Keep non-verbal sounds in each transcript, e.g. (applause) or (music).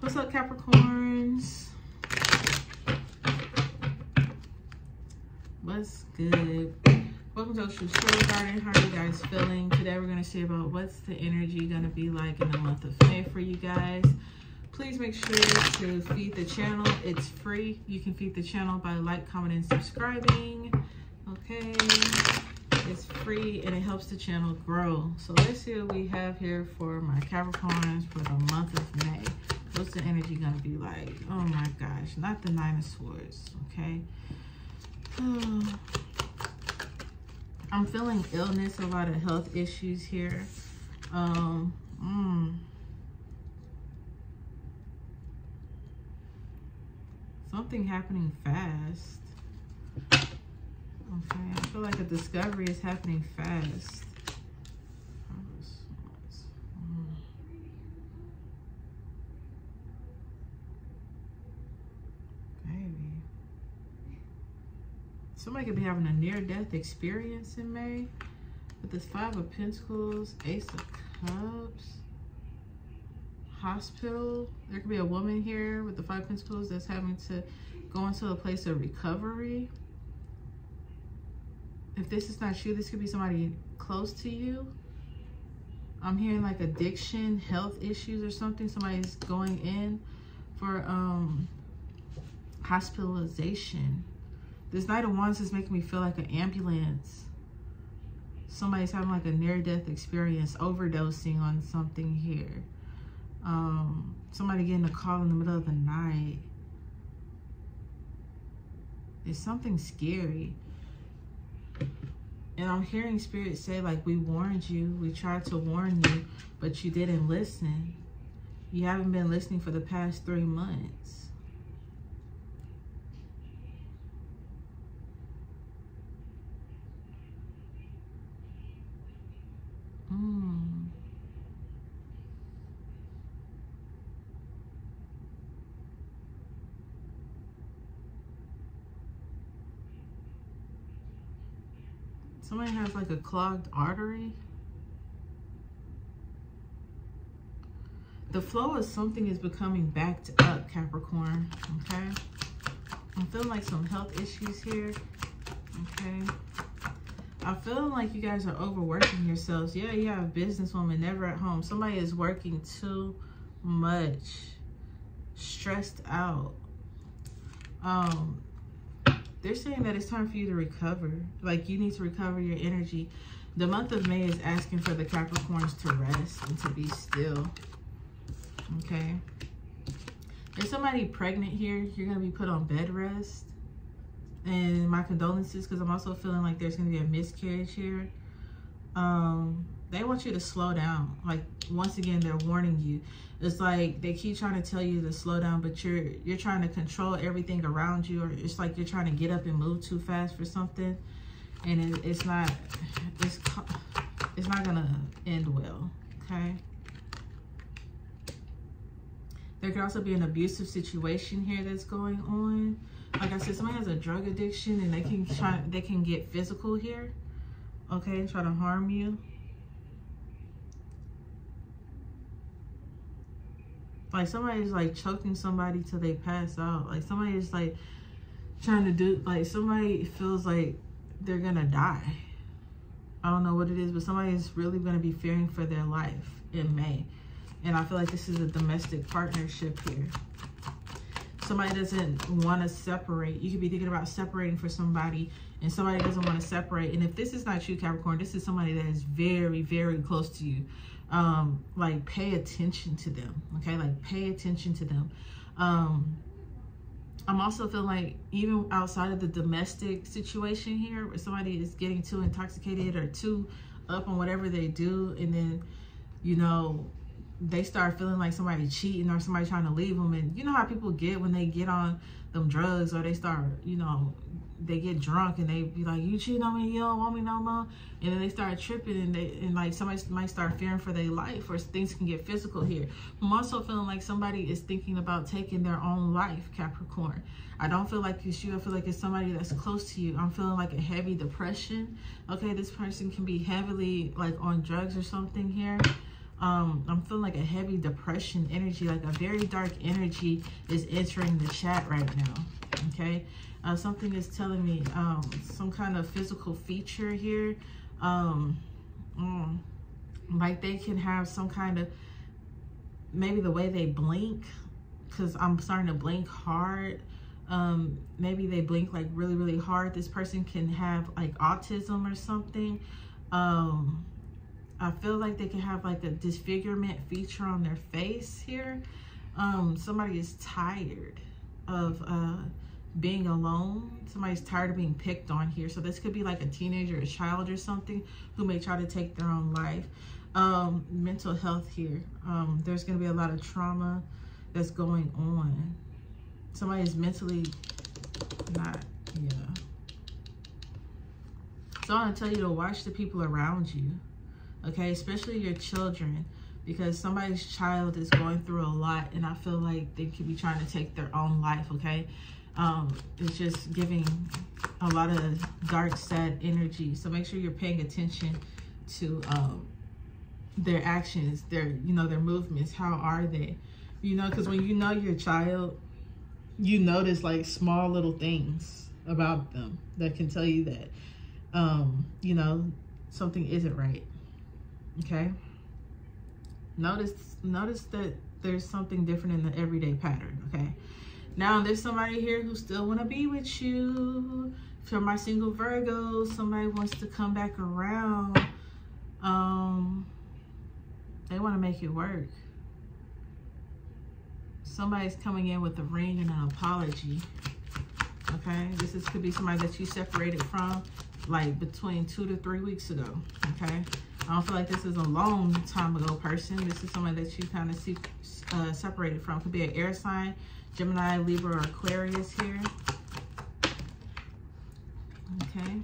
What's up, Capricorns? What's good? Welcome to Ocean Soul Garden. How are you guys feeling? Today we're going to see about what's the energy going to be like in the month of May for you guys. Please make sure to feed the channel. It's free. You can feed the channel by like, commenting, and subscribing. Okay. It's free and it helps the channel grow. So let's see what we have here for my Capricorns for the month of May. What's the energy going to be like? Oh my gosh. Not the Nine of Swords. Okay. (sighs) I'm feeling illness, a lot of health issues here. Um, mm. Something happening fast. Okay, I feel like a discovery is happening fast. Somebody could be having a near-death experience in May. With this Five of Pentacles, Ace of Cups, Hospital. There could be a woman here with the Five of Pentacles that's having to go into a place of recovery. If this is not you, this could be somebody close to you. I'm hearing like addiction, health issues or something. Somebody's going in for um, hospitalization. This Knight of Wands is making me feel like an ambulance. Somebody's having like a near-death experience, overdosing on something here. Um, somebody getting a call in the middle of the night. It's something scary. And I'm hearing spirit say like, we warned you. We tried to warn you, but you didn't listen. You haven't been listening for the past three months. Mm. Somebody has like a clogged artery. The flow of something is becoming backed up, Capricorn, okay? I'm feeling like some health issues here, okay? I feel like you guys are overworking yourselves. Yeah, you have a businesswoman never at home. Somebody is working too much. Stressed out. Um, they're saying that it's time for you to recover. Like you need to recover your energy. The month of May is asking for the Capricorns to rest and to be still. Okay. There's somebody pregnant here. You're going to be put on bed rest and my condolences because I'm also feeling like there's going to be a miscarriage here. Um, they want you to slow down. Like once again, they're warning you. It's like they keep trying to tell you to slow down, but you're you're trying to control everything around you, or it's like you're trying to get up and move too fast for something, and it, it's not it's it's not gonna end well. Okay. There could also be an abusive situation here that's going on like I said, somebody has a drug addiction and they can try, they can get physical here, okay, try to harm you. Like somebody's like choking somebody till they pass out. Like somebody is like trying to do, like somebody feels like they're gonna die. I don't know what it is, but somebody is really gonna be fearing for their life in May. And I feel like this is a domestic partnership here somebody doesn't want to separate. You could be thinking about separating for somebody and somebody doesn't want to separate. And if this is not you, Capricorn, this is somebody that is very, very close to you. Um, like pay attention to them. Okay. Like pay attention to them. Um, I'm also feeling like even outside of the domestic situation here where somebody is getting too intoxicated or too up on whatever they do. And then, you know, they start feeling like somebody cheating or somebody trying to leave them. And you know how people get when they get on them drugs or they start, you know, they get drunk and they be like, you cheating on me, you don't want me no more. And then they start tripping and they and like somebody might start fearing for their life or things can get physical here. I'm also feeling like somebody is thinking about taking their own life, Capricorn. I don't feel like it's you. I feel like it's somebody that's close to you. I'm feeling like a heavy depression. Okay, this person can be heavily like on drugs or something here um i'm feeling like a heavy depression energy like a very dark energy is entering the chat right now okay? Uh, something is telling me um some kind of physical feature here. Um mm, like they can have some kind of maybe the way they blink because i'm starting to blink hard. Um maybe they blink like really really hard. This person can have like autism or something. Um I feel like they could have like a disfigurement feature on their face here. Um, somebody is tired of uh, being alone. Somebody's tired of being picked on here. So this could be like a teenager, a child or something who may try to take their own life. Um, mental health here. Um, there's going to be a lot of trauma that's going on. Somebody is mentally not, yeah. So I want to tell you to watch the people around you okay? Especially your children because somebody's child is going through a lot and i feel like they could be trying to take their own life okay? Um it's just giving a lot of dark sad energy. So make sure you're paying attention to um their actions their you know their movements. How are they? You know because when you know your child you notice like small little things about them that can tell you that um you know something isn't right okay. Notice notice that there's something different in the everyday pattern okay? Now there's somebody here who still want to be with you. For my single virgo somebody wants to come back around um they want to make it work. Somebody's coming in with a ring and an apology okay? This is could be somebody that you separated from like between two to three weeks ago okay I don't feel like this is a long time ago person. This is someone that you kind of see uh, separated from. Could be an air sign, Gemini, Libra, or Aquarius here. Okay.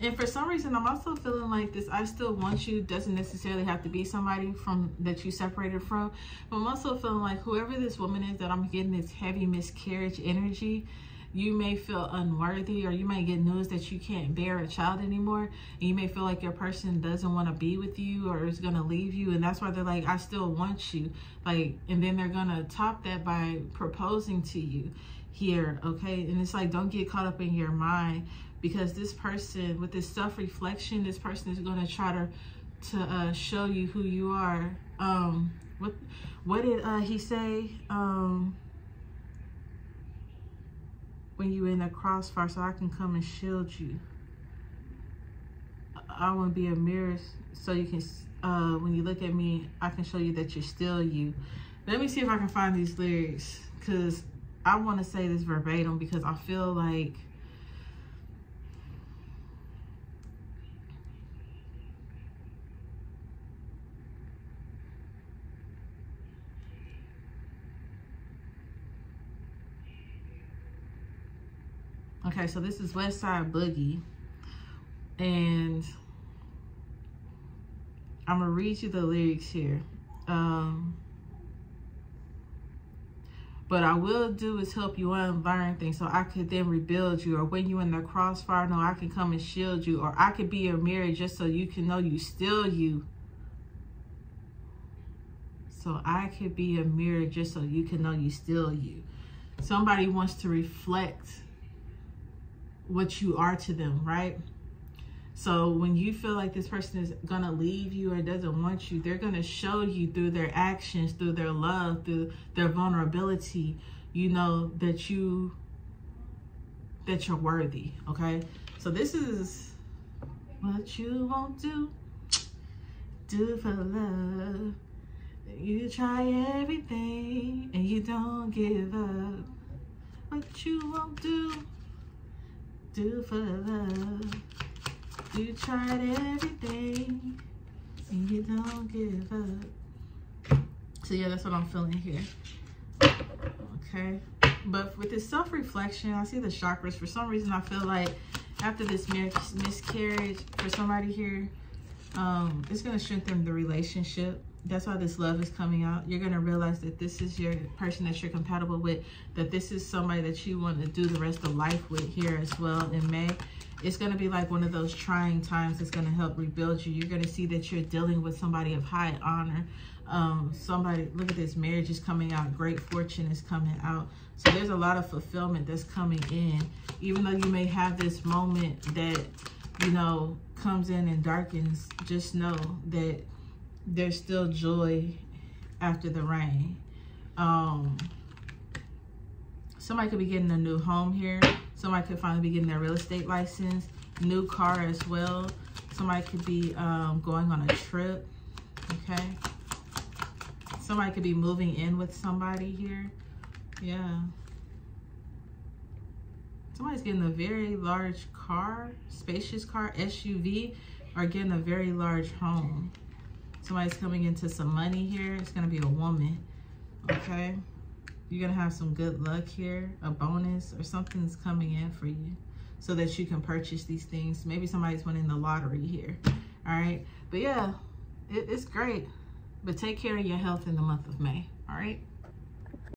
And for some reason, I'm also feeling like this I still want you doesn't necessarily have to be somebody from that you separated from. But I'm also feeling like whoever this woman is that I'm getting this heavy miscarriage energy, you may feel unworthy or you might get news that you can't bear a child anymore and you may feel like your person doesn't want to be with you or is going to leave you and that's why they're like i still want you like and then they're going to top that by proposing to you here okay? And it's like don't get caught up in your mind because this person with this self-reflection this person is going to try to to uh, show you who you are. Um what what did uh he say? Um when you in the crossfire so I can come and shield you. I want to be a mirror so you can, uh, when you look at me, I can show you that you're still you. Let me see if I can find these lyrics because I want to say this verbatim because I feel like Okay, so this is Westside Boogie. And I'm going to read you the lyrics here. Um, but I will do is help you unlearn things so I could then rebuild you. Or when you in the crossfire, no, I can come and shield you. Or I could be your mirror just so you can know you still you. So I could be a mirror just so you can know you still you. Somebody wants to reflect what you are to them, right? So when you feel like this person is going to leave you or doesn't want you, they're going to show you through their actions, through their love, through their vulnerability, you know, that you, that you're worthy. Okay. So this is what you won't do, do for love. You try everything and you don't give up. What you won't do do for love. You tried everything and you don't give up. So yeah, that's what I'm feeling here. Okay. But with this self-reflection, I see the chakras. For some reason, I feel like after this miscarriage, for somebody here, um, it's going to strengthen the relationship. That's why this love is coming out. You're going to realize that this is your person that you're compatible with, that this is somebody that you want to do the rest of life with here as well in May. It's going to be like one of those trying times that's going to help rebuild you. You're going to see that you're dealing with somebody of high honor. Um, somebody, look at this, marriage is coming out. Great fortune is coming out. So there's a lot of fulfillment that's coming in. Even though you may have this moment that, you know, comes in and darkens, just know that there's still joy after the rain. Um, somebody could be getting a new home here. Somebody could finally be getting their real estate license, new car as well. Somebody could be um, going on a trip, okay? Somebody could be moving in with somebody here. Yeah. Somebody's getting a very large car, spacious car, SUV, or getting a very large home. Somebody's coming into some money here. It's going to be a woman, okay? You're going to have some good luck here, a bonus, or something's coming in for you so that you can purchase these things. Maybe somebody's winning the lottery here, all right? But yeah, it, it's great. But take care of your health in the month of May, all right?